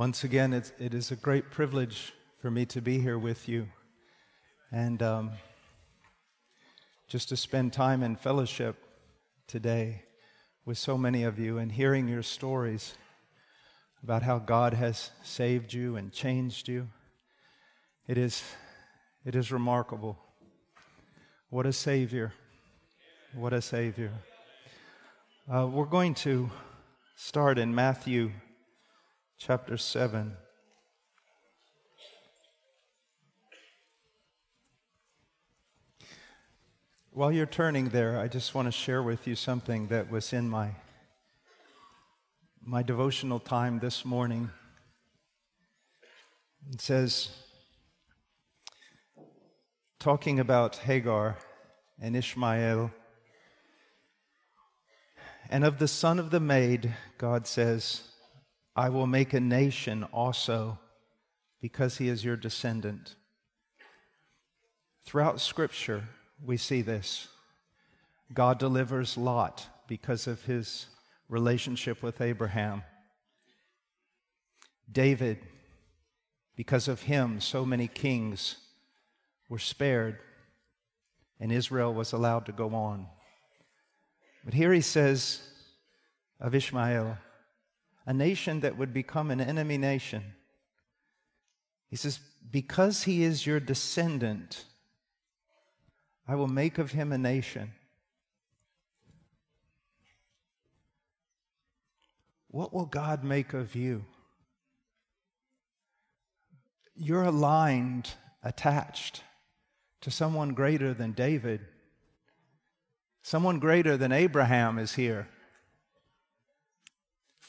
Once again, it's, it is a great privilege for me to be here with you and um, just to spend time in fellowship today with so many of you and hearing your stories about how God has saved you and changed you. It is, it is remarkable. What a Savior! What a Savior. Uh, we're going to start in Matthew chapter 7. While you're turning there, I just want to share with you something that was in my, my devotional time this morning. It says, talking about Hagar and Ishmael, and of the son of the maid, God says, I will make a nation also because he is your descendant. Throughout Scripture, we see this. God delivers Lot because of his relationship with Abraham. David, because of him, so many kings were spared, and Israel was allowed to go on. But here he says of Ishmael, a nation that would become an enemy nation. He says, Because he is your descendant, I will make of him a nation. What will God make of you? You're aligned, attached to someone greater than David. Someone greater than Abraham is here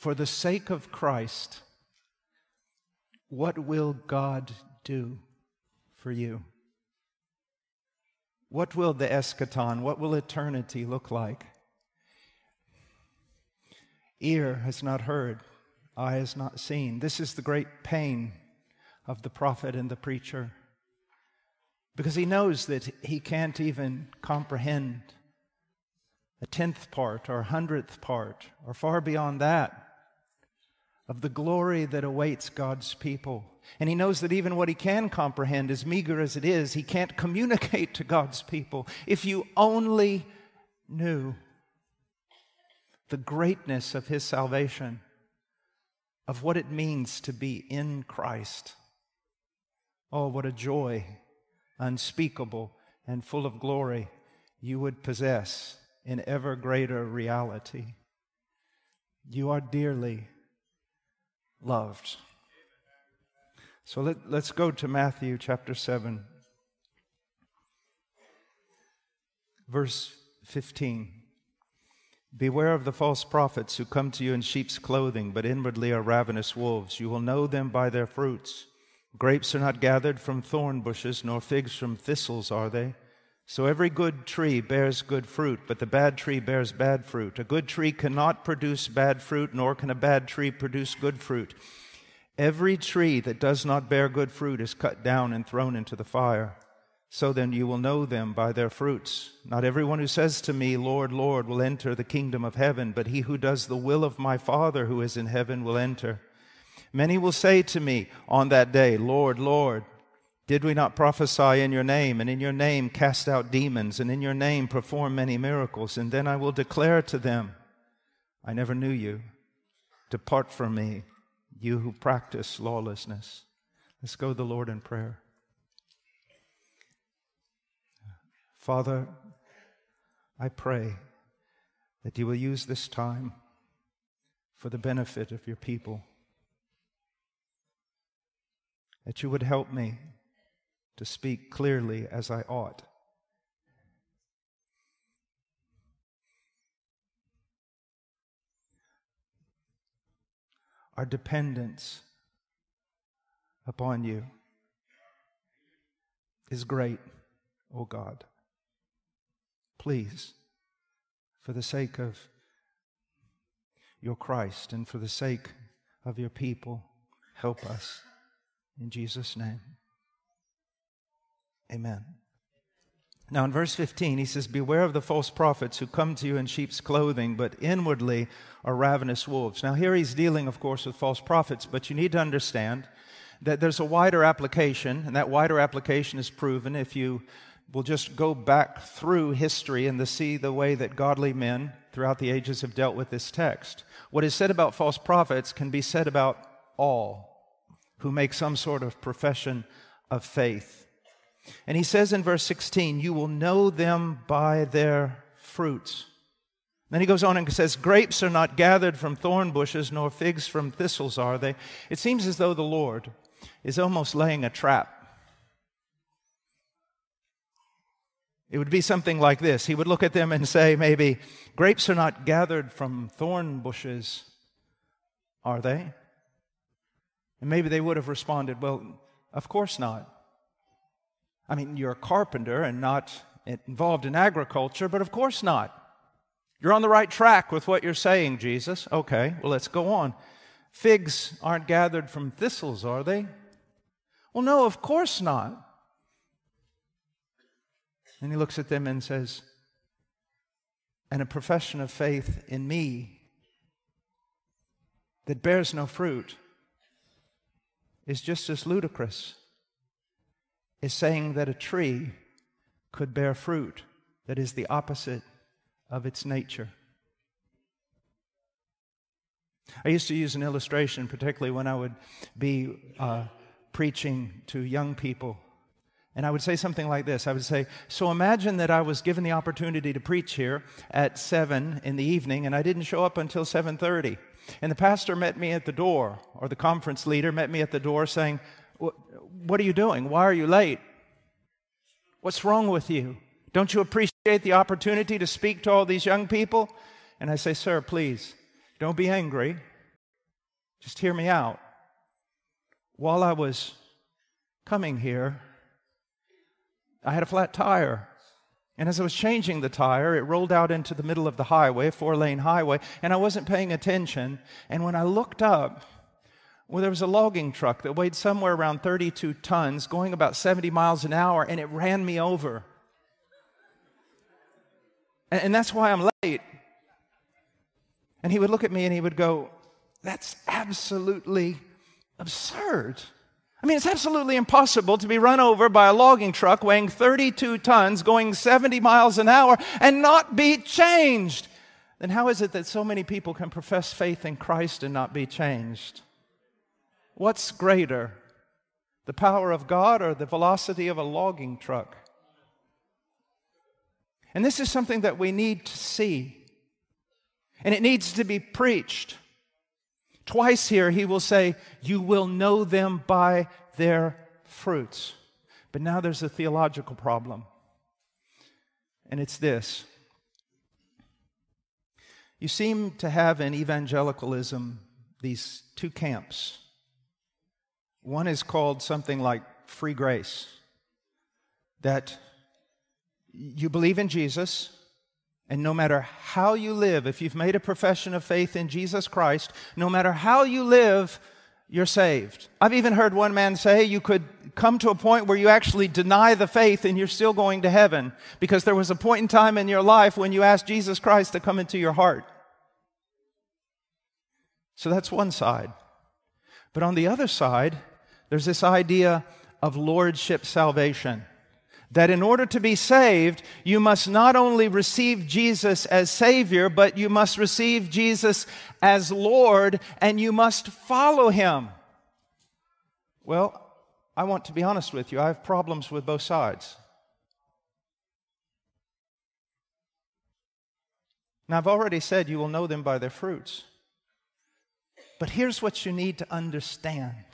for the sake of Christ, what will God do for you? What will the eschaton, what will eternity look like? Ear has not heard, eye has not seen. This is the great pain of the prophet and the preacher because he knows that he can't even comprehend a tenth part or a hundredth part or far beyond that of the glory that awaits God's people. And he knows that even what he can comprehend, as meager as it is, he can't communicate to God's people. If you only knew the greatness of his salvation, of what it means to be in Christ. Oh, what a joy, unspeakable and full of glory, you would possess in ever greater reality. You are dearly loved. So let, let's go to Matthew chapter 7, verse 15. Beware of the false prophets who come to you in sheep's clothing, but inwardly are ravenous wolves. You will know them by their fruits. Grapes are not gathered from thorn bushes, nor figs from thistles, are they? So every good tree bears good fruit, but the bad tree bears bad fruit. A good tree cannot produce bad fruit, nor can a bad tree produce good fruit. Every tree that does not bear good fruit is cut down and thrown into the fire. So then you will know them by their fruits. Not everyone who says to me, Lord, Lord, will enter the kingdom of heaven, but he who does the will of my Father who is in heaven will enter. Many will say to me on that day, Lord, Lord, did we not prophesy in your name, and in your name cast out demons, and in your name perform many miracles? And then I will declare to them, I never knew you. Depart from me, you who practice lawlessness. Let's go to the Lord in prayer. Father, I pray that you will use this time for the benefit of your people. That you would help me to speak clearly as I ought. Our dependence upon you is great, O oh God. Please, for the sake of your Christ and for the sake of your people, help us. In Jesus' name. Amen. Now, in verse 15, he says, Beware of the false prophets who come to you in sheep's clothing, but inwardly are ravenous wolves. Now, here he's dealing, of course, with false prophets, but you need to understand that there's a wider application, and that wider application is proven if you will just go back through history and to see the way that godly men throughout the ages have dealt with this text. What is said about false prophets can be said about all who make some sort of profession of faith. And he says in verse 16, You will know them by their fruits. Then he goes on and says, Grapes are not gathered from thorn bushes, nor figs from thistles are they. It seems as though the Lord is almost laying a trap. It would be something like this. He would look at them and say, maybe, Grapes are not gathered from thorn bushes, are they? And maybe they would have responded, Well, of course not. I mean, you're a carpenter and not involved in agriculture, but of course not. You're on the right track with what you're saying, Jesus. Okay, well, let's go on. Figs aren't gathered from thistles, are they? Well, no, of course not. And he looks at them and says, And a profession of faith in me that bears no fruit is just as ludicrous is saying that a tree could bear fruit that is the opposite of its nature. I used to use an illustration, particularly when I would be uh, preaching to young people. And I would say something like this I would say, So imagine that I was given the opportunity to preach here at 7 in the evening, and I didn't show up until 7.30. And the pastor met me at the door, or the conference leader met me at the door saying, What are you doing? Why are you late? What's wrong with you? Don't you appreciate the opportunity to speak to all these young people? And I say, Sir, please, don't be angry. Just hear me out. While I was coming here, I had a flat tire. And as I was changing the tire, it rolled out into the middle of the highway, four lane highway, and I wasn't paying attention. And when I looked up, well, there was a logging truck that weighed somewhere around 32 tons, going about 70 miles an hour, and it ran me over. And, and that's why I'm late. And he would look at me and he would go, That's absolutely absurd. I mean, it's absolutely impossible to be run over by a logging truck weighing 32 tons going 70 miles an hour and not be changed. Then how is it that so many people can profess faith in Christ and not be changed? What's greater, the power of God or the velocity of a logging truck? And this is something that we need to see. And it needs to be preached. Twice here, he will say, You will know them by their fruits. But now there's a theological problem, and it's this. You seem to have in evangelicalism these two camps. One is called something like free grace, that you believe in Jesus, and no matter how you live, if you've made a profession of faith in Jesus Christ, no matter how you live, you're saved. I've even heard one man say you could come to a point where you actually deny the faith and you're still going to heaven because there was a point in time in your life when you asked Jesus Christ to come into your heart. So that's one side. But on the other side, there's this idea of lordship salvation that in order to be saved, you must not only receive Jesus as Savior, but you must receive Jesus as Lord and you must follow Him. Well, I want to be honest with you, I have problems with both sides. Now, I've already said you will know them by their fruits. But here's what you need to understand.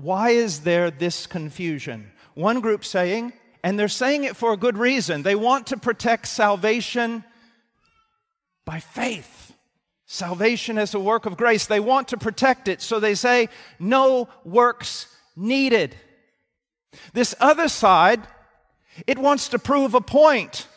Why is there this confusion? One group saying, and they're saying it for a good reason. They want to protect salvation by faith. Salvation as a work of grace. They want to protect it. So they say, no works needed. This other side, it wants to prove a point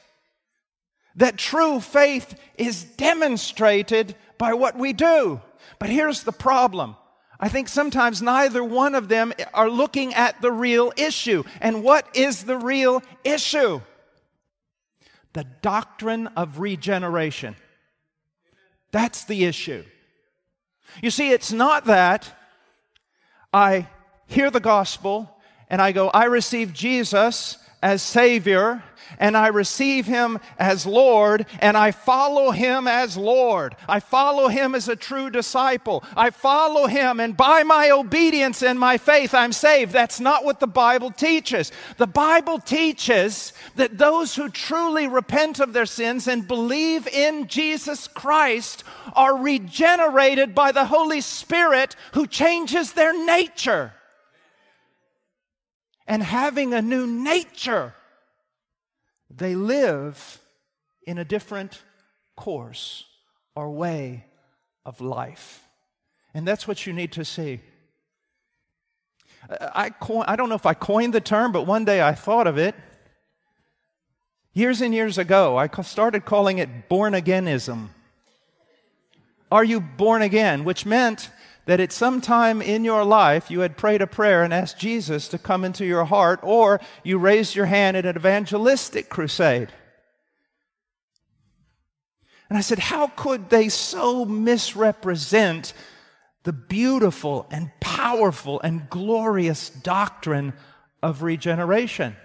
that true faith is demonstrated by what we do. But here's the problem I think sometimes neither one of them are looking at the real issue. And what is the real issue? the doctrine of regeneration. That's the issue. You see, it's not that I hear the gospel and I go, I receive Jesus as Savior, and I receive Him as Lord, and I follow Him as Lord. I follow Him as a true disciple. I follow Him, and by my obedience and my faith, I'm saved. That's not what the Bible teaches. The Bible teaches that those who truly repent of their sins and believe in Jesus Christ are regenerated by the Holy Spirit who changes their nature and having a new nature, they live in a different course or way of life. And that's what you need to see. I, coin, I don't know if I coined the term, but one day I thought of it. Years and years ago, I started calling it born againism. Are you born again? Which meant that at some time in your life you had prayed a prayer and asked Jesus to come into your heart, or you raised your hand at an evangelistic crusade. And I said, How could they so misrepresent the beautiful and powerful and glorious doctrine of regeneration?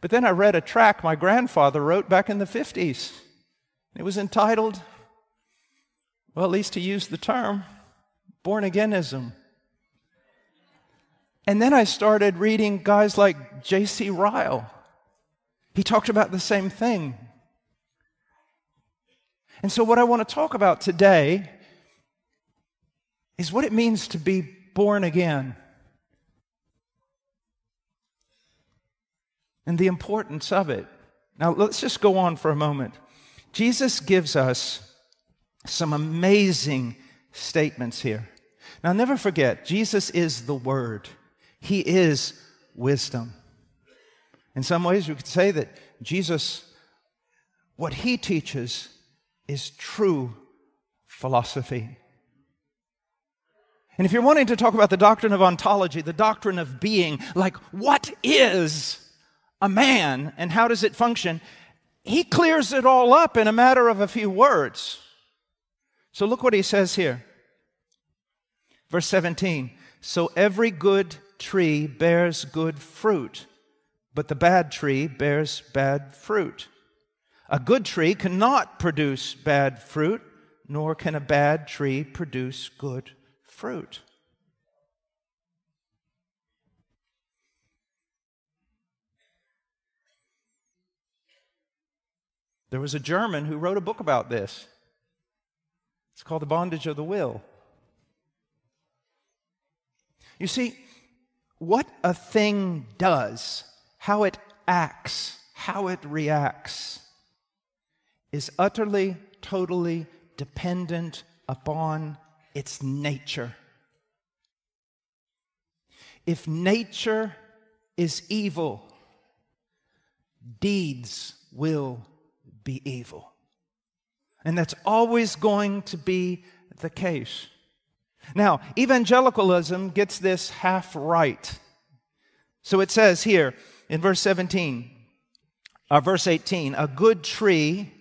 But then I read a tract my grandfather wrote back in the 50s. It was entitled, well, at least he used the term, born againism. And then I started reading guys like J.C. Ryle. He talked about the same thing. And so, what I want to talk about today is what it means to be born again and the importance of it. Now, let's just go on for a moment. Jesus gives us some amazing statements here. Now, never forget, Jesus is the Word, He is wisdom. In some ways, we could say that Jesus, what He teaches, is true philosophy. And if you're wanting to talk about the doctrine of ontology, the doctrine of being, like what is a man and how does it function, he clears it all up in a matter of a few words. So look what he says here. Verse 17 So every good tree bears good fruit, but the bad tree bears bad fruit. A good tree cannot produce bad fruit, nor can a bad tree produce good fruit. There was a German who wrote a book about this. It's called The Bondage of the Will. You see, what a thing does, how it acts, how it reacts, is utterly, totally dependent upon its nature. If nature is evil, deeds will be evil. And that's always going to be the case. Now, evangelicalism gets this half right. So it says here in verse 17, or uh, verse 18, a good tree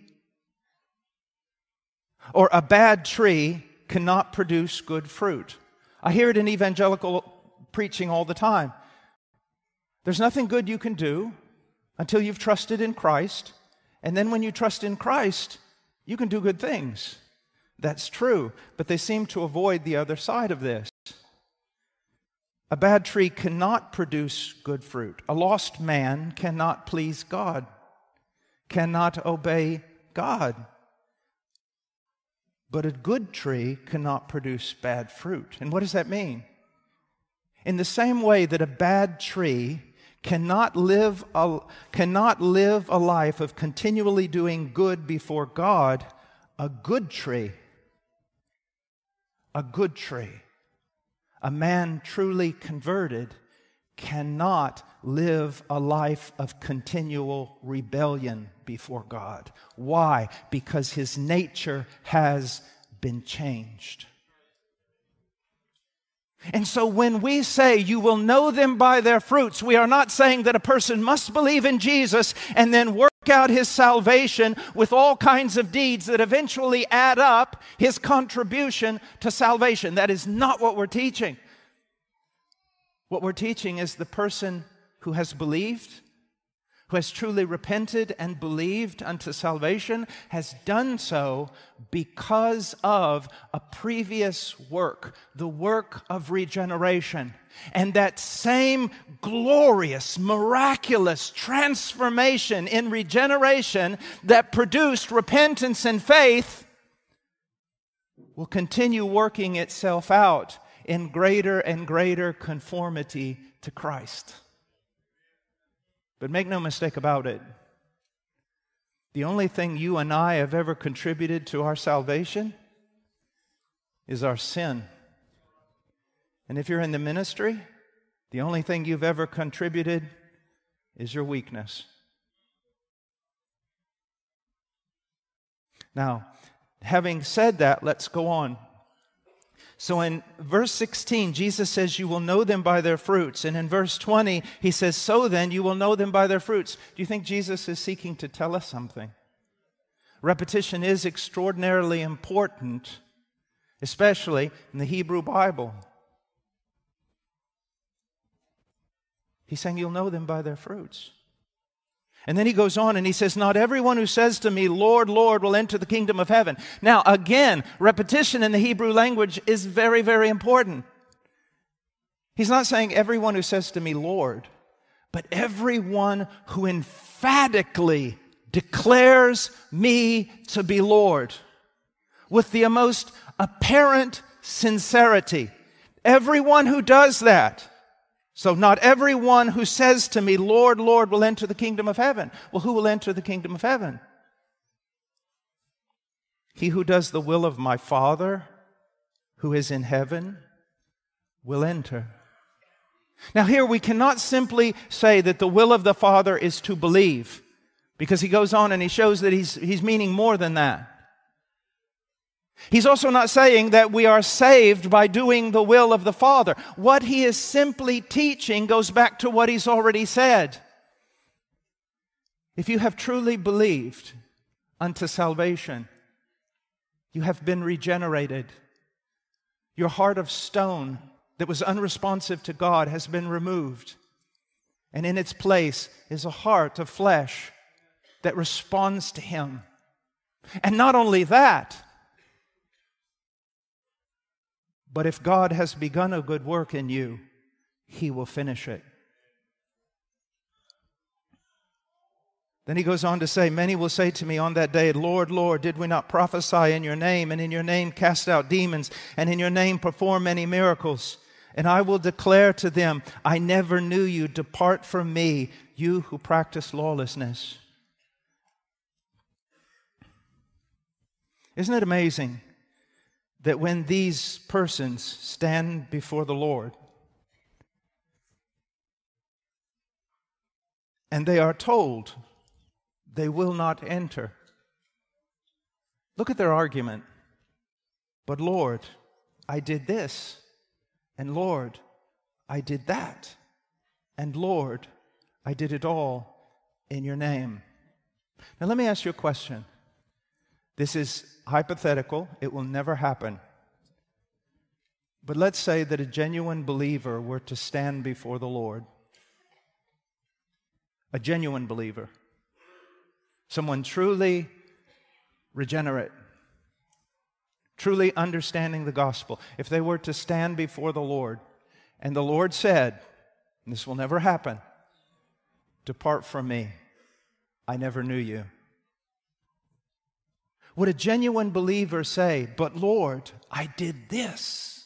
or a bad tree cannot produce good fruit. I hear it in evangelical preaching all the time. There's nothing good you can do until you've trusted in Christ. And then when you trust in Christ, you can do good things. That's true, but they seem to avoid the other side of this. A bad tree cannot produce good fruit. A lost man cannot please God, cannot obey God. But a good tree cannot produce bad fruit. And what does that mean? In the same way that a bad tree cannot live a, cannot live a life of continually doing good before God, a good tree a good tree. A man truly converted cannot live a life of continual rebellion before God. Why? Because his nature has been changed. And so when we say you will know them by their fruits, we are not saying that a person must believe in Jesus and then work out his salvation with all kinds of deeds that eventually add up his contribution to salvation. That is not what we're teaching. What we're teaching is the person who has believed who has truly repented and believed unto salvation has done so because of a previous work, the work of regeneration. And that same glorious, miraculous transformation in regeneration that produced repentance and faith will continue working itself out in greater and greater conformity to Christ. But make no mistake about it. The only thing you and I have ever contributed to our salvation is our sin. And if you're in the ministry, the only thing you've ever contributed is your weakness. Now, having said that, let's go on. So in verse 16, Jesus says, You will know them by their fruits. And in verse 20, he says, So then, you will know them by their fruits. Do you think Jesus is seeking to tell us something? Repetition is extraordinarily important, especially in the Hebrew Bible. He's saying, You'll know them by their fruits. And then he goes on and he says, Not everyone who says to me, Lord, Lord, will enter the kingdom of heaven. Now, again, repetition in the Hebrew language is very, very important. He's not saying everyone who says to me, Lord, but everyone who emphatically declares me to be Lord with the most apparent sincerity. Everyone who does that so, not everyone who says to me, Lord, Lord, will enter the kingdom of heaven. Well, who will enter the kingdom of heaven? He who does the will of my Father who is in heaven will enter. Now, here we cannot simply say that the will of the Father is to believe, because he goes on and he shows that he's, he's meaning more than that. He's also not saying that we are saved by doing the will of the Father. What he is simply teaching goes back to what he's already said. If you have truly believed unto salvation, you have been regenerated. Your heart of stone that was unresponsive to God has been removed. And in its place is a heart of flesh that responds to Him. And not only that, But if God has begun a good work in you, he will finish it. Then he goes on to say, Many will say to me on that day, Lord, Lord, did we not prophesy in your name, and in your name cast out demons, and in your name perform many miracles? And I will declare to them, I never knew you. Depart from me, you who practice lawlessness. Isn't it amazing that when these persons stand before the Lord and they are told they will not enter, look at their argument. But Lord, I did this, and Lord, I did that, and Lord, I did it all in your name. Now, let me ask you a question. This is hypothetical, it will never happen. But let's say that a genuine believer were to stand before the Lord. A genuine believer. Someone truly regenerate, truly understanding the gospel. If they were to stand before the Lord and the Lord said, This will never happen, depart from me, I never knew you. Would a genuine believer say, But Lord, I did this,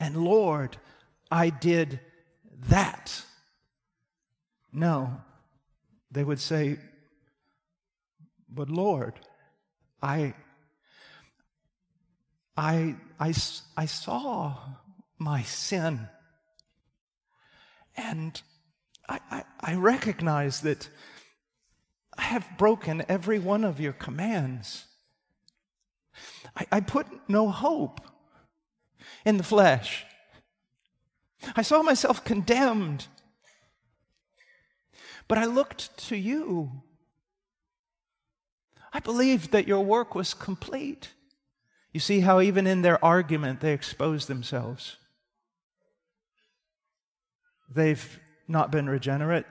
and Lord, I did that? No. They would say, But Lord, I, I, I, I saw my sin. And I, I, I recognize that I have broken every one of your commands. I, I put no hope in the flesh. I saw myself condemned. But I looked to you I believed that your work was complete. You see how, even in their argument, they expose themselves. They've not been regenerate.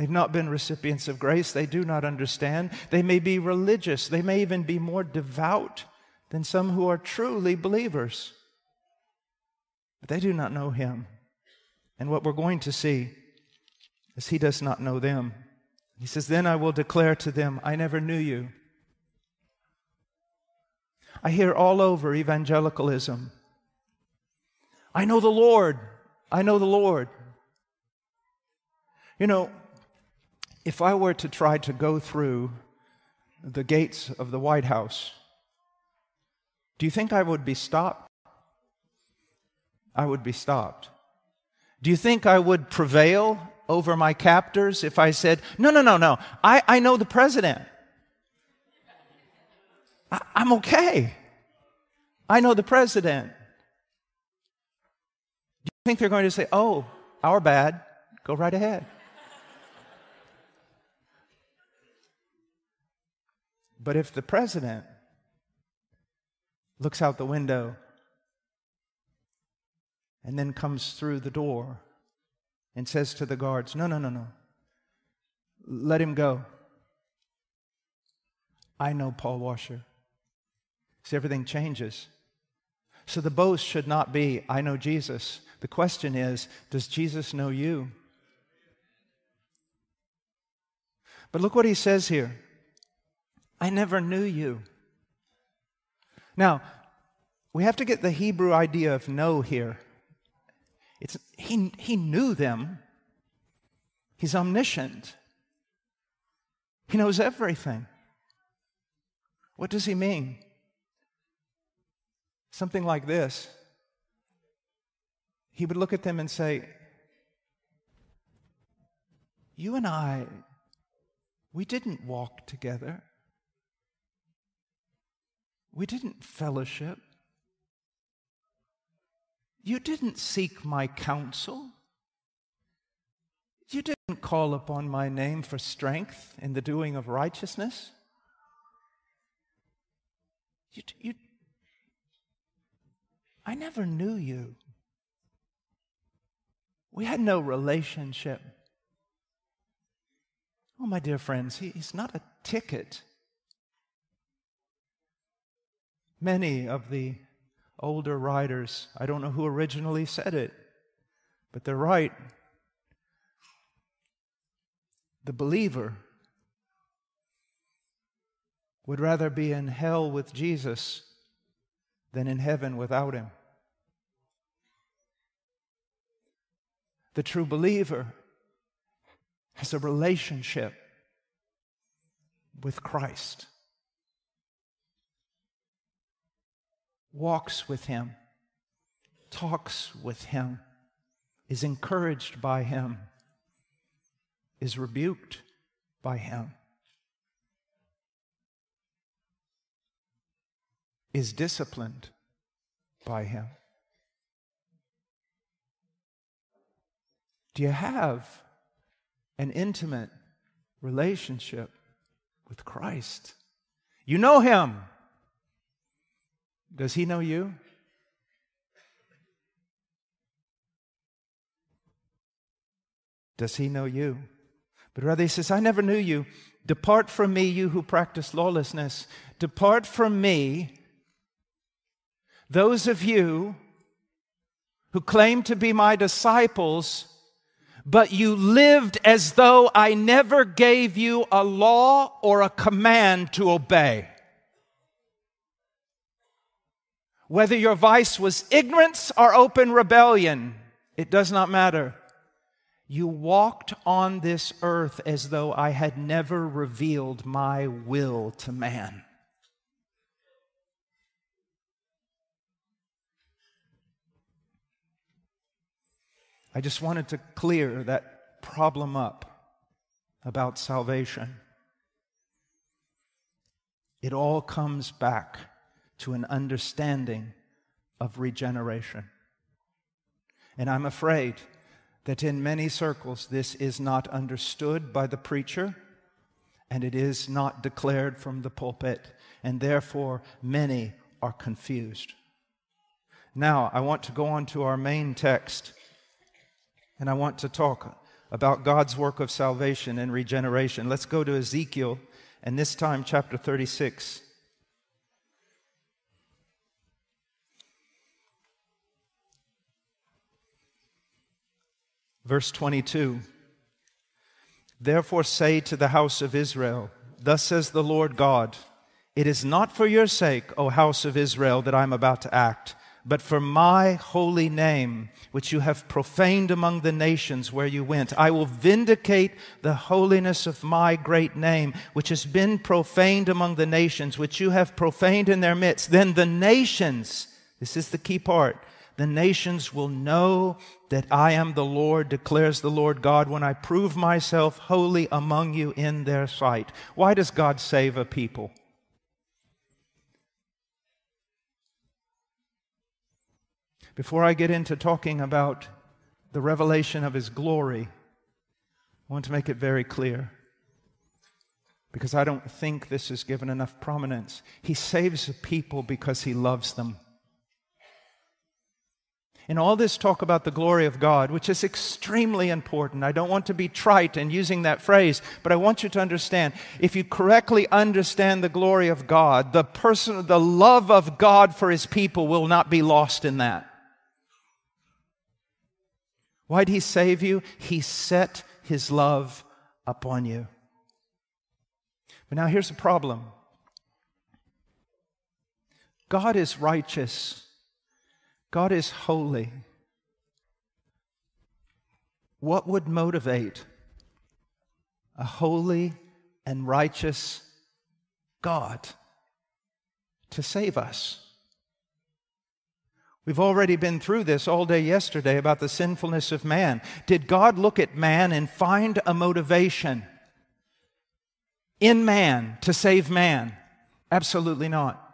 They've not been recipients of grace. They do not understand. They may be religious. They may even be more devout than some who are truly believers. But they do not know Him. And what we're going to see is He does not know them. He says, Then I will declare to them, I never knew you. I hear all over evangelicalism. I know the Lord. I know the Lord. You know, if I were to try to go through the gates of the White House, do you think I would be stopped? I would be stopped. Do you think I would prevail over my captors if I said, no, no, no, no, I, I know the president? I, I'm okay. I know the president. Do you think they're going to say, oh, our bad? Go right ahead. But if the president looks out the window and then comes through the door and says to the guards, No, no, no, no. Let him go. I know Paul Washer. See, everything changes. So the boast should not be, I know Jesus. The question is, does Jesus know you? But look what he says here I never knew you. Now, we have to get the Hebrew idea of know here. It's, he, he knew them. He's omniscient. He knows everything. What does he mean? Something like this. He would look at them and say, You and I, we didn't walk together. We didn't fellowship. You didn't seek my counsel. You didn't call upon my name for strength in the doing of righteousness. You, you, I never knew you. We had no relationship. Oh, my dear friends, he, he's not a ticket Many of the older writers, I don't know who originally said it, but they're right. The believer would rather be in hell with Jesus than in heaven without him. The true believer has a relationship with Christ. Walks with Him, talks with Him, is encouraged by Him, is rebuked by Him, is disciplined by Him. Do you have an intimate relationship with Christ? You know Him. Does he know you? Does he know you? But rather, he says, I never knew you. Depart from me, you who practice lawlessness. Depart from me, those of you who claim to be my disciples, but you lived as though I never gave you a law or a command to obey. Whether your vice was ignorance or open rebellion, it does not matter. You walked on this earth as though I had never revealed my will to man. I just wanted to clear that problem up about salvation. It all comes back to an understanding of regeneration. And I'm afraid that in many circles this is not understood by the preacher and it is not declared from the pulpit, and therefore many are confused. Now, I want to go on to our main text, and I want to talk about God's work of salvation and regeneration. Let's go to Ezekiel, and this time, chapter 36. Verse 22 Therefore say to the house of Israel, Thus says the Lord God, It is not for your sake, O house of Israel, that I am about to act, but for my holy name, which you have profaned among the nations where you went. I will vindicate the holiness of my great name, which has been profaned among the nations, which you have profaned in their midst. Then the nations, this is the key part, the nations will know that I am the Lord, declares the Lord God, when I prove myself holy among you in their sight. Why does God save a people? Before I get into talking about the revelation of His glory, I want to make it very clear because I don't think this is given enough prominence. He saves a people because He loves them in all this talk about the glory of God, which is extremely important, I don't want to be trite in using that phrase, but I want you to understand if you correctly understand the glory of God, the person, the love of God for his people will not be lost in that. Why did he save you? He set his love upon you. But now here's the problem God is righteous. God is holy. What would motivate a holy and righteous God to save us? We've already been through this all day yesterday about the sinfulness of man. Did God look at man and find a motivation in man to save man? Absolutely not.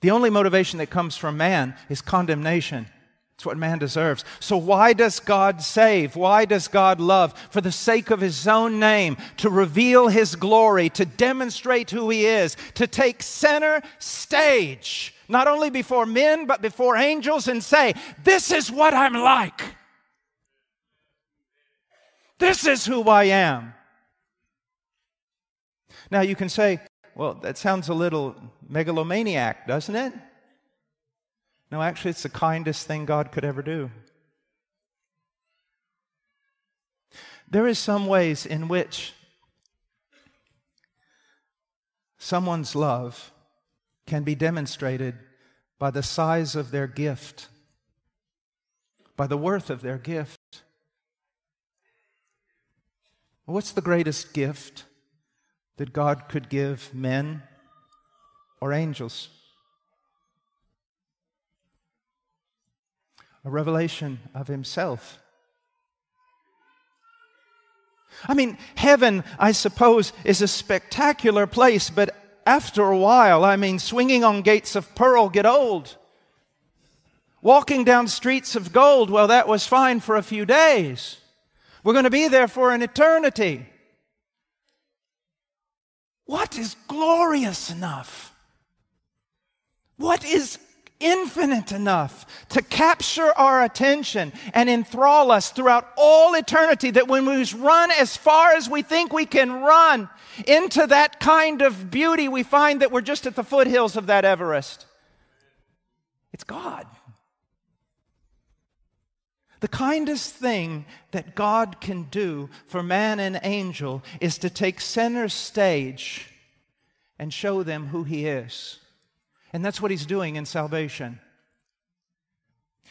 The only motivation that comes from man is condemnation. It's what man deserves. So, why does God save? Why does God love? For the sake of His own name, to reveal His glory, to demonstrate who He is, to take center stage, not only before men, but before angels, and say, This is what I'm like. This is who I am. Now, you can say, well, that sounds a little megalomaniac, doesn't it? No, actually, it's the kindest thing God could ever do. There is some ways in which someone's love can be demonstrated by the size of their gift, by the worth of their gift. What's the greatest gift that God could give men or angels. A revelation of Himself. I mean, heaven, I suppose, is a spectacular place, but after a while, I mean, swinging on gates of pearl get old. Walking down streets of gold, well, that was fine for a few days. We're going to be there for an eternity. What is glorious enough? What is infinite enough to capture our attention and enthrall us throughout all eternity that when we run as far as we think we can run into that kind of beauty, we find that we're just at the foothills of that Everest. It's God. The kindest thing that God can do for man and angel is to take center stage and show them who He is. And that's what he's doing in salvation.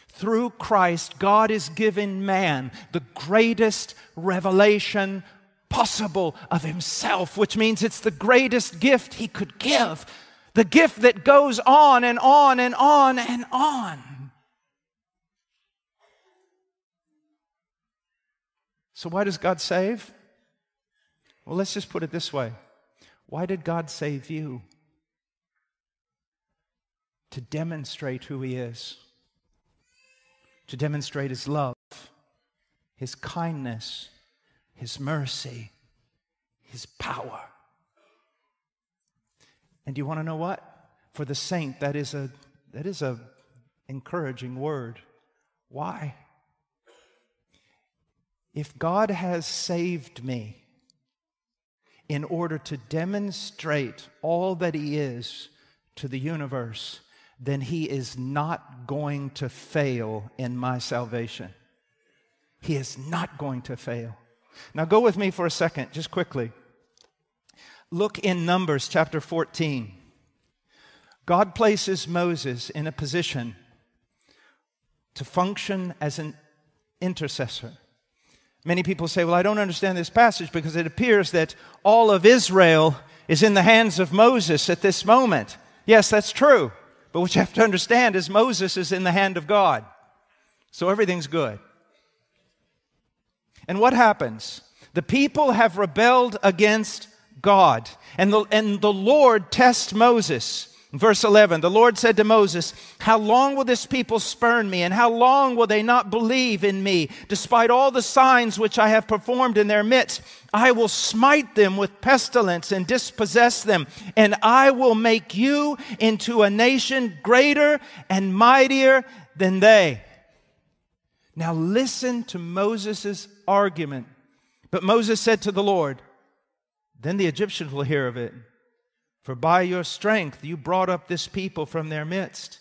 Through Christ, God is giving man the greatest revelation possible of himself, which means it's the greatest gift he could give. The gift that goes on and on and on and on. So, why does God save? Well, let's just put it this way Why did God save you? To demonstrate who He is, to demonstrate His love, His kindness, His mercy, his power. And you want to know what? For the saint, that is a that is a encouraging word. Why? If God has saved me in order to demonstrate all that He is to the universe, then He is not going to fail in my salvation. He is not going to fail. Now, go with me for a second, just quickly. Look in Numbers chapter 14. God places Moses in a position to function as an intercessor. Many people say, Well, I don't understand this passage because it appears that all of Israel is in the hands of Moses at this moment. Yes, that's true. But what you have to understand is Moses is in the hand of God. So everything's good. And what happens? The people have rebelled against God. And the, and the Lord tests Moses. Verse 11, the Lord said to Moses, How long will this people spurn me, and how long will they not believe in me, despite all the signs which I have performed in their midst? I will smite them with pestilence and dispossess them, and I will make you into a nation greater and mightier than they. Now listen to Moses' argument. But Moses said to the Lord, Then the Egyptians will hear of it for by your strength you brought up this people from their midst.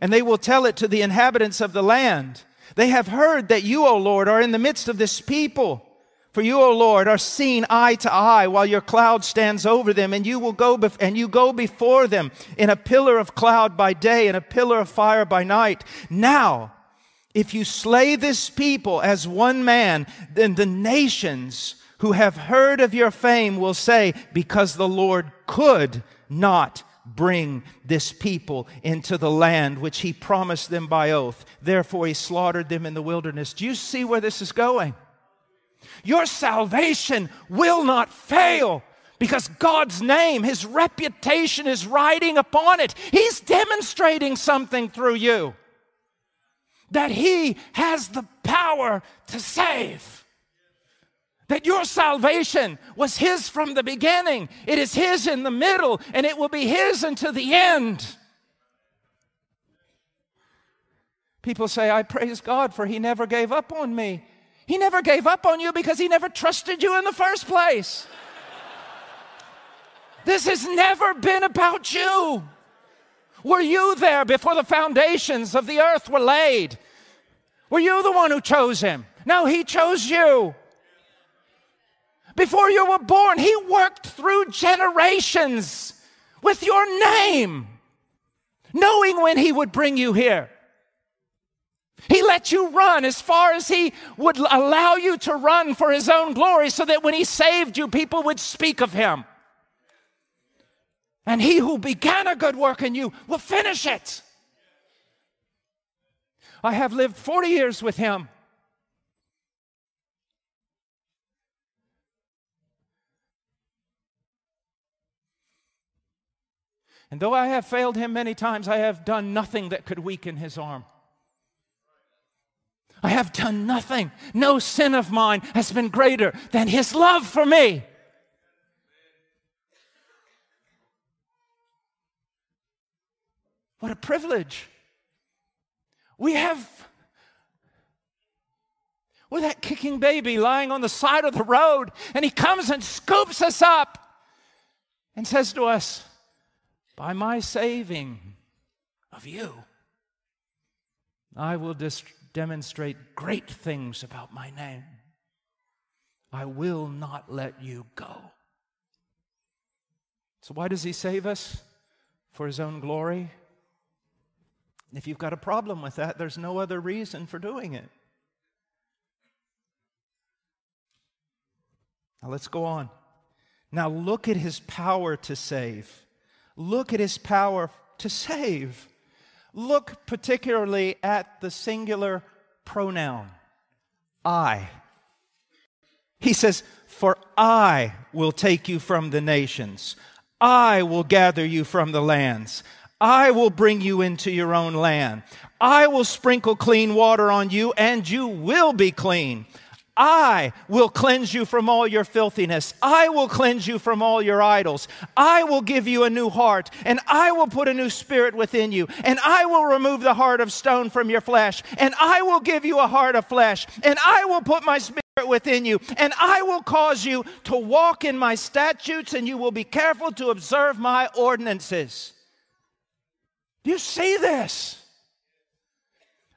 And they will tell it to the inhabitants of the land. They have heard that you, O Lord, are in the midst of this people. For you, O Lord, are seen eye to eye while your cloud stands over them, and you will go bef- and you go before them in a pillar of cloud by day and a pillar of fire by night. Now, if you slay this people as one man, then the nations who have heard of your fame will say, because the Lord could not bring this people into the land which he promised them by oath. Therefore, he slaughtered them in the wilderness. Do you see where this is going? Your salvation will not fail because God's name, his reputation is riding upon it. He's demonstrating something through you that he has the power to save that your salvation was His from the beginning, it is His in the middle, and it will be His unto the end. People say, I praise God for He never gave up on me. He never gave up on you because He never trusted you in the first place. this has never been about you. Were you there before the foundations of the earth were laid? Were you the one who chose Him? No, He chose you. Before you were born, He worked through generations with your name, knowing when He would bring you here. He let you run as far as He would allow you to run for His own glory so that when He saved you, people would speak of Him. And He who began a good work in you will finish it. I have lived 40 years with Him. And though I have failed him many times, I have done nothing that could weaken his arm. I have done nothing. No sin of mine has been greater than his love for me. What a privilege. We have, with that kicking baby lying on the side of the road, and he comes and scoops us up and says to us, by my saving of you, I will dis- demonstrate great things about my name. I will not let you go. So, why does he save us? For his own glory? If you've got a problem with that, there's no other reason for doing it. Now, let's go on. Now, look at his power to save. Look at his power to save. Look particularly at the singular pronoun, I. He says, For I will take you from the nations, I will gather you from the lands. I will bring you into your own land. I will sprinkle clean water on you, and you will be clean. I will cleanse you from all your filthiness. I will cleanse you from all your idols. I will give you a new heart, and I will put a new spirit within you, and I will remove the heart of stone from your flesh, and I will give you a heart of flesh, and I will put my spirit within you, and I will cause you to walk in my statutes, and you will be careful to observe my ordinances. Do you see this?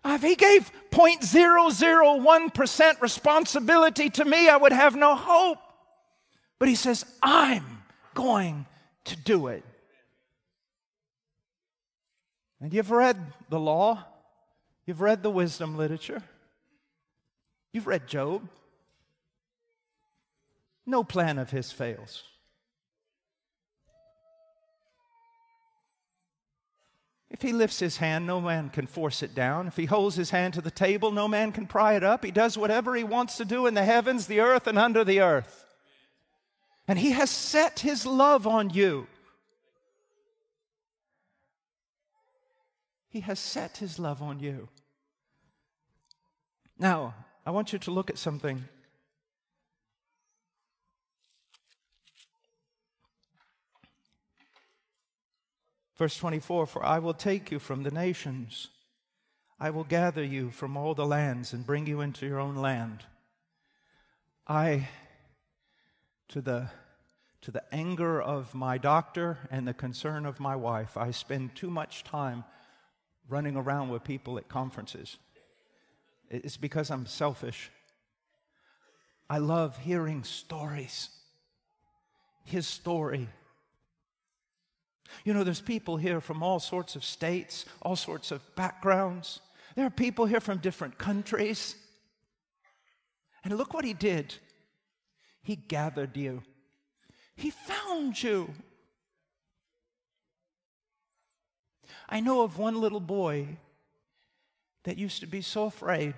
Ah, if he gave 0.001% responsibility to me, I would have no hope. But he says, I'm going to do it. And you've read the law, you've read the wisdom literature, you've read Job. No plan of his fails. If he lifts his hand, no man can force it down. If he holds his hand to the table, no man can pry it up. He does whatever he wants to do in the heavens, the earth, and under the earth. And he has set his love on you. He has set his love on you. Now, I want you to look at something Verse 24 For I will take you from the nations, I will gather you from all the lands and bring you into your own land. I, to the to the anger of my doctor and the concern of my wife, I spend too much time running around with people at conferences. It's because I'm selfish. I love hearing stories. His story you know, there's people here from all sorts of states, all sorts of backgrounds. There are people here from different countries. And look what he did he gathered you, he found you. I know of one little boy that used to be so afraid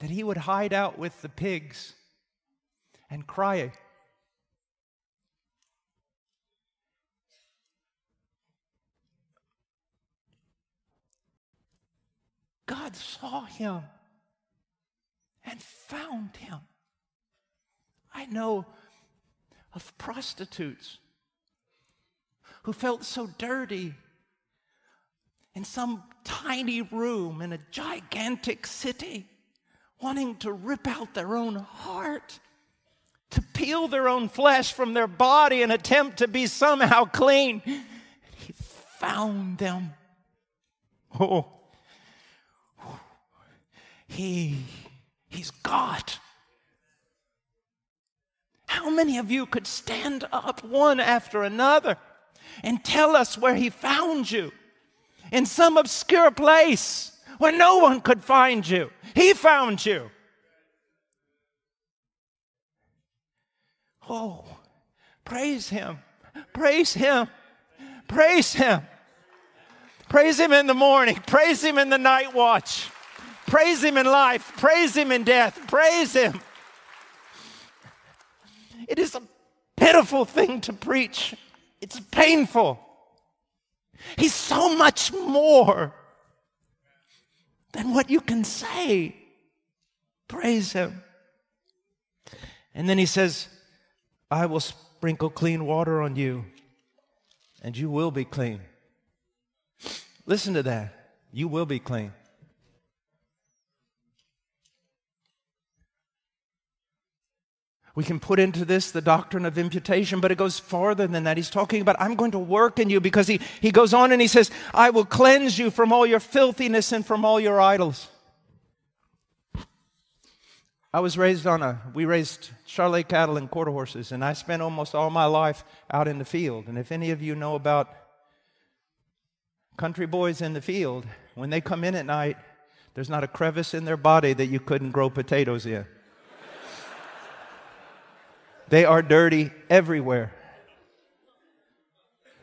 that he would hide out with the pigs and cry God saw him and found him. I know of prostitutes who felt so dirty in some tiny room in a gigantic city, wanting to rip out their own heart, to peel their own flesh from their body and attempt to be somehow clean. He found them. Oh, he, he's God. How many of you could stand up one after another and tell us where he found you? In some obscure place where no one could find you. He found you. Oh, praise him. Praise him. Praise him. Praise him in the morning. Praise him in the night watch. Praise Him in life, praise Him in death, praise Him. It is a pitiful thing to preach, it's painful. He's so much more than what you can say. Praise Him. And then He says, I will sprinkle clean water on you, and you will be clean. Listen to that. You will be clean. We can put into this the doctrine of imputation, but it goes farther than that. He's talking about, I'm going to work in you because he, he goes on and he says, I will cleanse you from all your filthiness and from all your idols. I was raised on a, we raised Charolais cattle and quarter horses, and I spent almost all my life out in the field. And if any of you know about country boys in the field, when they come in at night, there's not a crevice in their body that you couldn't grow potatoes in. They are dirty everywhere.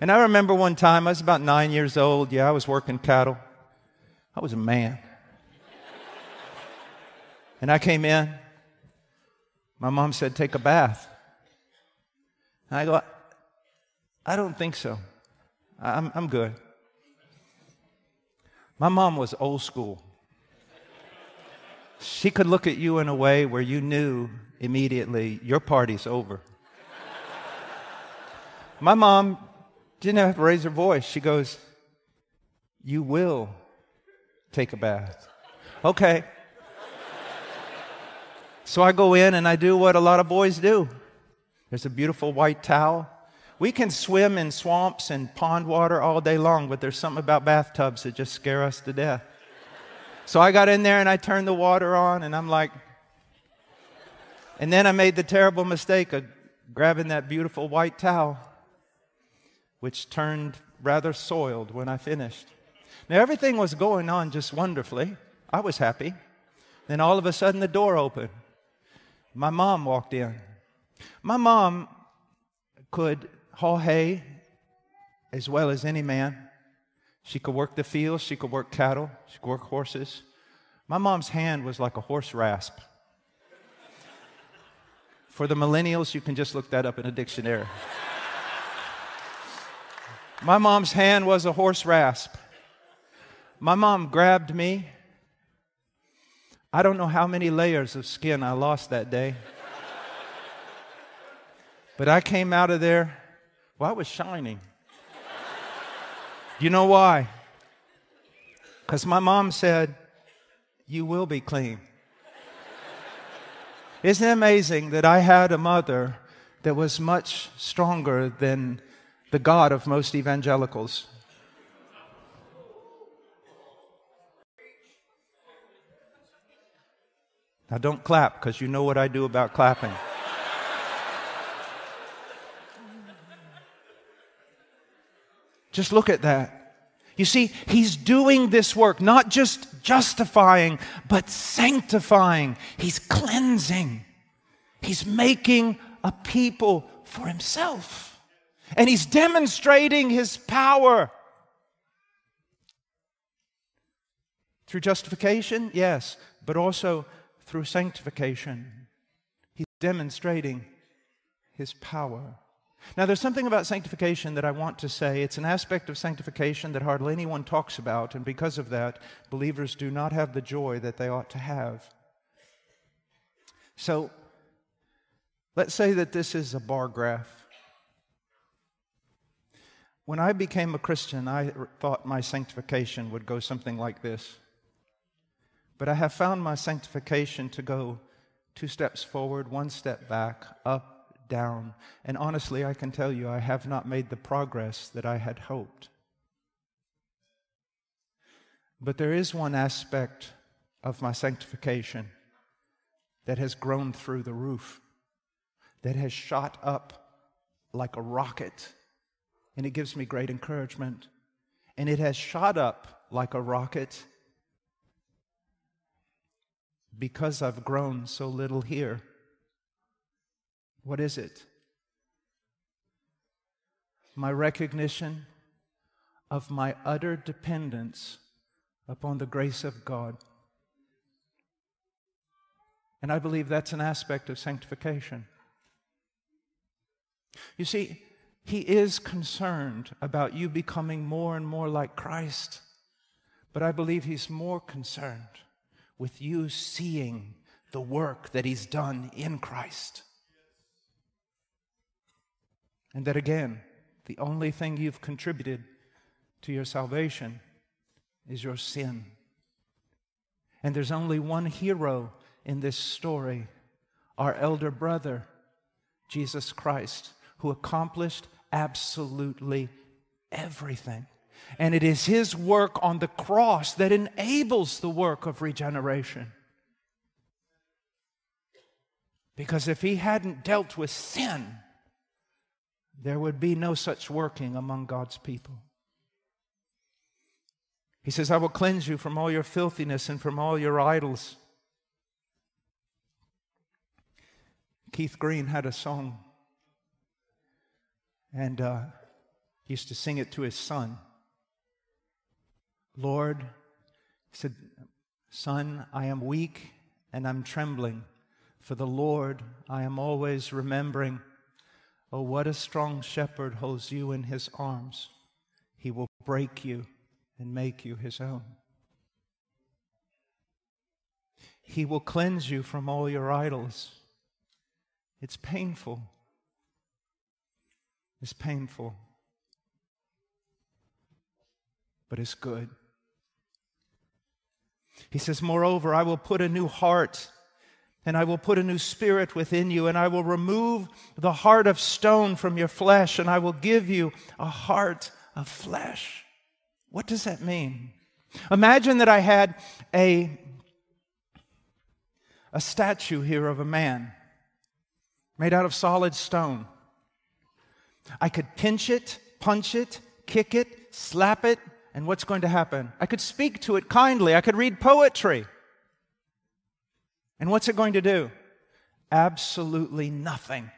And I remember one time, I was about nine years old. Yeah, I was working cattle. I was a man. and I came in. My mom said, Take a bath. And I go, I don't think so. I'm, I'm good. My mom was old school. She could look at you in a way where you knew immediately your party's over. My mom didn't have to raise her voice. She goes, You will take a bath. Okay. So I go in and I do what a lot of boys do. There's a beautiful white towel. We can swim in swamps and pond water all day long, but there's something about bathtubs that just scare us to death. So I got in there and I turned the water on, and I'm like, and then I made the terrible mistake of grabbing that beautiful white towel, which turned rather soiled when I finished. Now, everything was going on just wonderfully. I was happy. Then all of a sudden, the door opened. My mom walked in. My mom could haul hay as well as any man. She could work the fields, she could work cattle, she could work horses. My mom's hand was like a horse rasp. For the millennials, you can just look that up in a dictionary. My mom's hand was a horse rasp. My mom grabbed me. I don't know how many layers of skin I lost that day. But I came out of there, well, I was shining. You know why? Because my mom said, You will be clean. Isn't it amazing that I had a mother that was much stronger than the God of most evangelicals? Now, don't clap because you know what I do about clapping. Just look at that. You see, he's doing this work, not just justifying, but sanctifying. He's cleansing. He's making a people for himself. And he's demonstrating his power. Through justification, yes, but also through sanctification. He's demonstrating his power. Now, there's something about sanctification that I want to say. It's an aspect of sanctification that hardly anyone talks about, and because of that, believers do not have the joy that they ought to have. So, let's say that this is a bar graph. When I became a Christian, I thought my sanctification would go something like this. But I have found my sanctification to go two steps forward, one step back, up, down. And honestly, I can tell you, I have not made the progress that I had hoped. But there is one aspect of my sanctification that has grown through the roof, that has shot up like a rocket. And it gives me great encouragement. And it has shot up like a rocket because I've grown so little here. What is it? My recognition of my utter dependence upon the grace of God. And I believe that's an aspect of sanctification. You see, He is concerned about you becoming more and more like Christ, but I believe He's more concerned with you seeing the work that He's done in Christ. And that again, the only thing you've contributed to your salvation is your sin. And there's only one hero in this story our elder brother, Jesus Christ, who accomplished absolutely everything. And it is his work on the cross that enables the work of regeneration. Because if he hadn't dealt with sin, there would be no such working among God's people. He says, I will cleanse you from all your filthiness and from all your idols. Keith Green had a song and uh, used to sing it to his son. Lord, he said, Son, I am weak and I'm trembling. For the Lord, I am always remembering. Oh, what a strong shepherd holds you in his arms. He will break you and make you his own. He will cleanse you from all your idols. It's painful. It's painful. But it's good. He says, Moreover, I will put a new heart and I will put a new spirit within you, and I will remove the heart of stone from your flesh, and I will give you a heart of flesh. What does that mean? Imagine that I had a, a statue here of a man made out of solid stone. I could pinch it, punch it, kick it, slap it, and what's going to happen? I could speak to it kindly. I could read poetry. And what's it going to do? Absolutely nothing.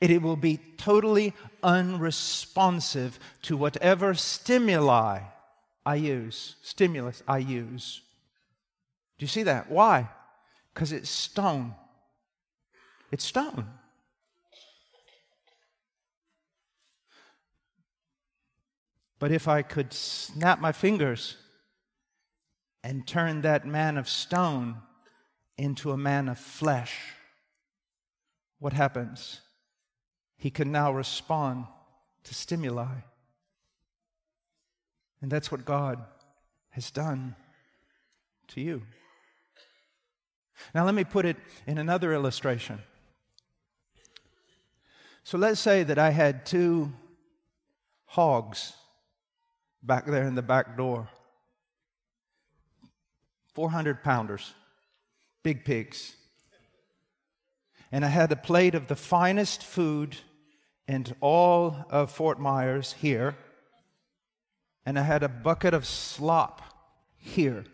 It, will be totally unresponsive to whatever stimuli I use, stimulus I use. Do you see that? Why? Because it's stone. It's stone. But if I could snap my fingers and turn that man of stone into a man of flesh, what happens? He can now respond to stimuli. And that's what God has done to you. Now, let me put it in another illustration. So, let's say that I had two hogs back there in the back door 400 pounders big pigs. And I had a plate of the finest food in all of Fort Myers here. And I had a bucket of slop here.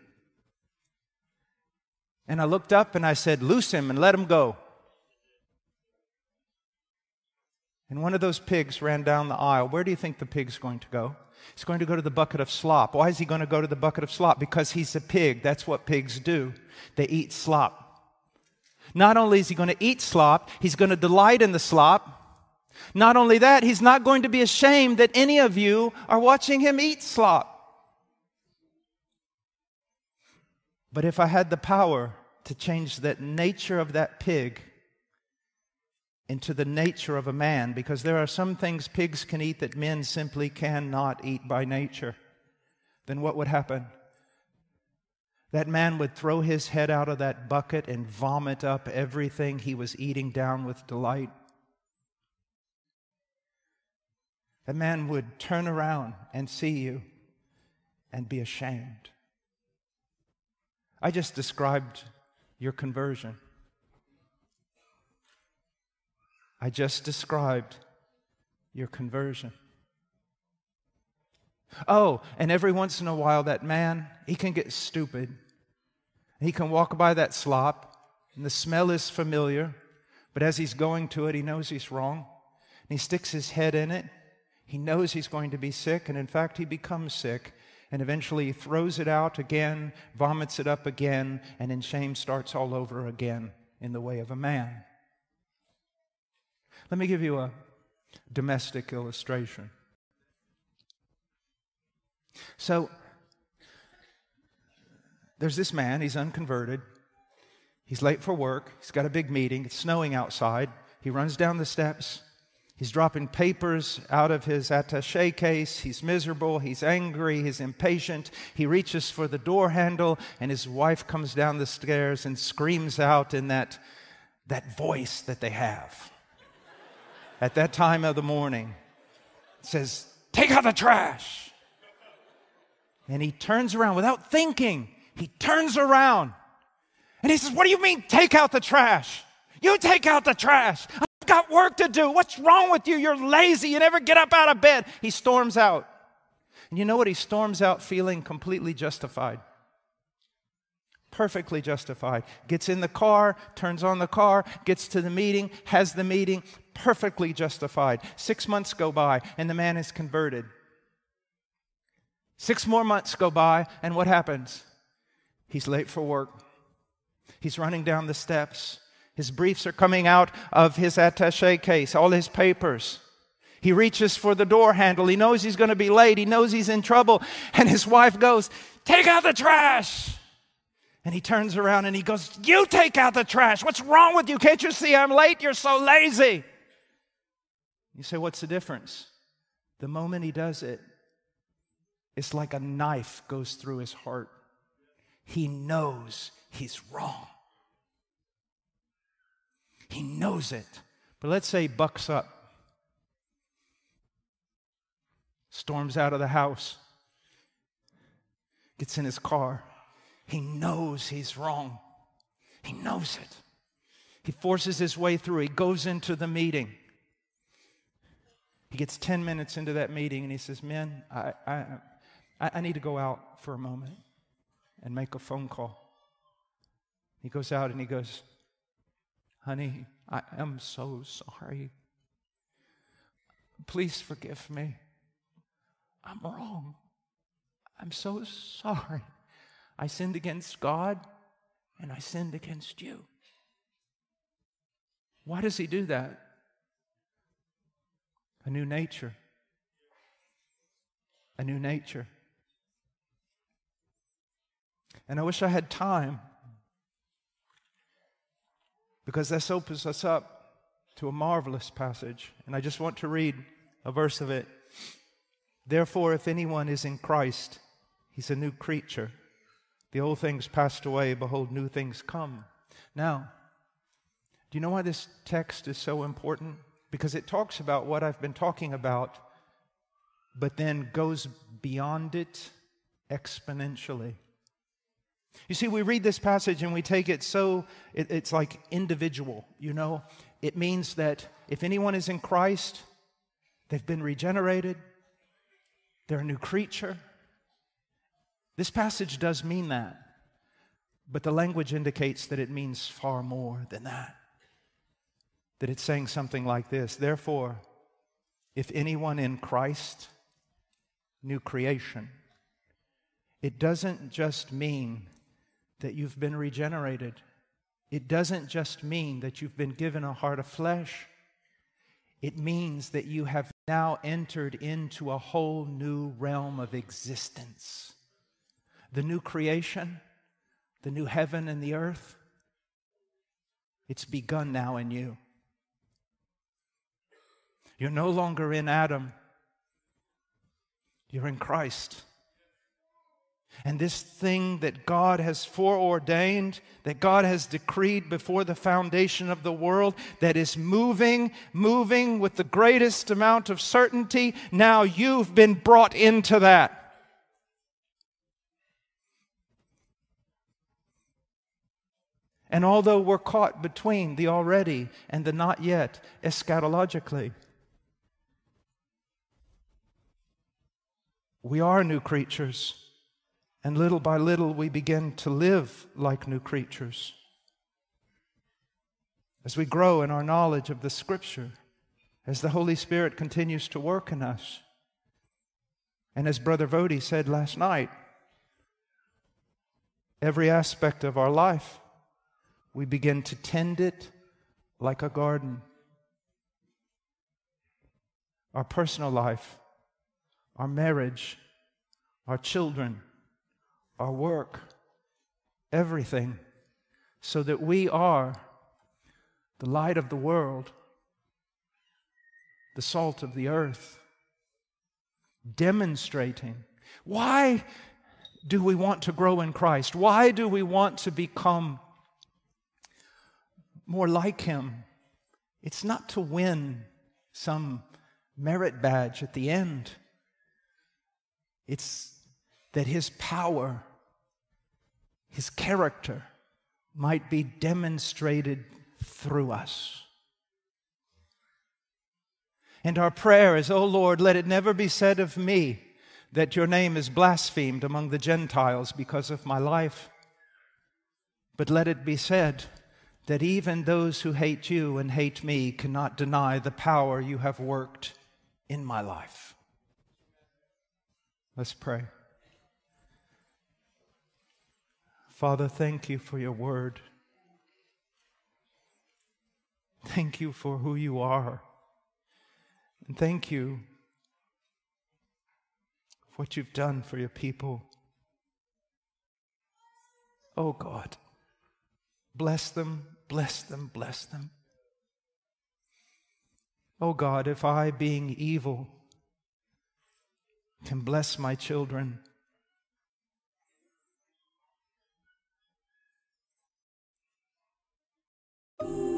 And I looked up and I said, Loose him and let him go. And one of those pigs ran down the aisle. Where do you think the pig's going to go? He's going to go to the bucket of slop. Why is he going to go to the bucket of slop? Because he's a pig. That's what pigs do. They eat slop. Not only is he going to eat slop, he's going to delight in the slop. Not only that, he's not going to be ashamed that any of you are watching him eat slop. But if I had the power to change that nature of that pig into the nature of a man, because there are some things pigs can eat that men simply cannot eat by nature, then what would happen? That man would throw his head out of that bucket and vomit up everything he was eating down with delight. That man would turn around and see you and be ashamed. I just described your conversion. I just described your conversion. Oh, and every once in a while, that man, he can get stupid. He can walk by that slop, and the smell is familiar, but as he's going to it, he knows he's wrong. And he sticks his head in it. He knows he's going to be sick, and in fact, he becomes sick. And eventually, he throws it out again, vomits it up again, and in shame starts all over again in the way of a man. Let me give you a domestic illustration. So there's this man, he's unconverted. He's late for work. He's got a big meeting. It's snowing outside. He runs down the steps. He's dropping papers out of his attache case. He's miserable. He's angry. He's impatient. He reaches for the door handle, and his wife comes down the stairs and screams out in that, that voice that they have at that time of the morning. Says, Take out the trash. And he turns around without thinking. He turns around and he says, What do you mean, take out the trash? You take out the trash. I've got work to do. What's wrong with you? You're lazy. You never get up out of bed. He storms out. And you know what? He storms out feeling completely justified. Perfectly justified. Gets in the car, turns on the car, gets to the meeting, has the meeting, perfectly justified. Six months go by, and the man is converted. Six more months go by, and what happens? He's late for work. He's running down the steps. His briefs are coming out of his attache case, all his papers. He reaches for the door handle. He knows he's going to be late. He knows he's in trouble. And his wife goes, Take out the trash. And he turns around and he goes, You take out the trash. What's wrong with you? Can't you see I'm late? You're so lazy. You say, What's the difference? The moment he does it, it's like a knife goes through his heart. He knows he's wrong. He knows it. But let's say he bucks up, storms out of the house, gets in his car. He knows he's wrong. He knows it. He forces his way through. He goes into the meeting. He gets 10 minutes into that meeting and he says, Men, I, I, I need to go out for a moment and make a phone call. He goes out and he goes, Honey, I am so sorry. Please forgive me. I'm wrong. I'm so sorry. I sinned against God and I sinned against you. Why does he do that? A new nature. A new nature. And I wish I had time because this opens us up to a marvelous passage. And I just want to read a verse of it. Therefore, if anyone is in Christ, he's a new creature. The old things passed away, behold, new things come. Now, do you know why this text is so important? Because it talks about what I've been talking about, but then goes beyond it exponentially. You see, we read this passage and we take it so, it, it's like individual, you know? It means that if anyone is in Christ, they've been regenerated, they're a new creature. This passage does mean that, but the language indicates that it means far more than that. That it's saying something like this Therefore, if anyone in Christ, new creation, it doesn't just mean that you've been regenerated. It doesn't just mean that you've been given a heart of flesh. It means that you have now entered into a whole new realm of existence. The new creation, the new heaven and the earth, it's begun now in you. You're no longer in Adam, you're in Christ. And this thing that God has foreordained, that God has decreed before the foundation of the world, that is moving, moving with the greatest amount of certainty, now you've been brought into that. And although we're caught between the already and the not yet eschatologically, we are new creatures. And little by little, we begin to live like new creatures. As we grow in our knowledge of the Scripture, as the Holy Spirit continues to work in us. And as Brother Voddie said last night, every aspect of our life, we begin to tend it like a garden. Our personal life, our marriage, our children, our work, everything, so that we are the light of the world, the salt of the earth, demonstrating. Why do we want to grow in Christ? Why do we want to become more like Him? It's not to win some merit badge at the end. It's that His power his character might be demonstrated through us. And our prayer is, Oh Lord, let it never be said of me that your name is blasphemed among the Gentiles because of my life, but let it be said that even those who hate you and hate me cannot deny the power you have worked in my life. Let's pray. Father, thank you for your word. Thank you for who you are. And thank you for what you've done for your people. Oh God, bless them, Bless them, bless them. Oh God, if I, being evil, can bless my children, Ooh.